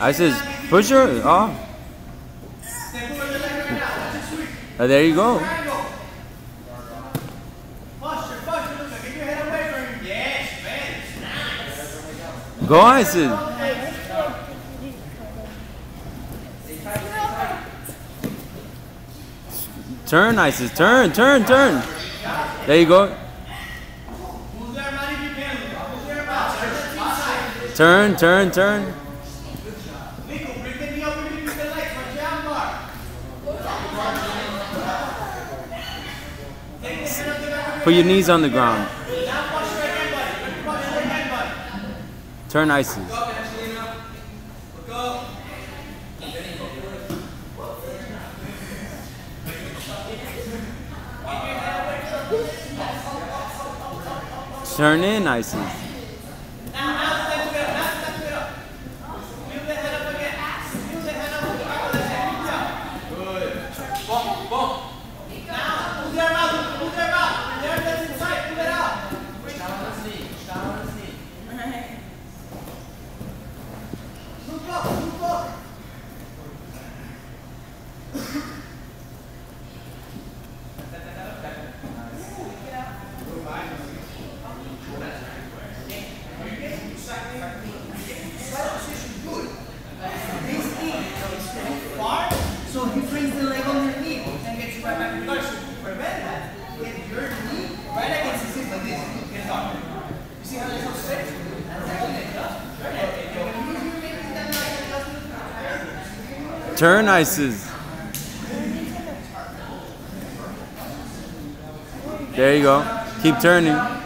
I says, push her. Oh. Uh, there you go. Go, I said. Turn, I says, turn, turn, turn. There you go. Turn, turn, turn. Put your knees on the ground. Turn ices. Turn in ices. Bom. Turn ices. There you go. Keep turning.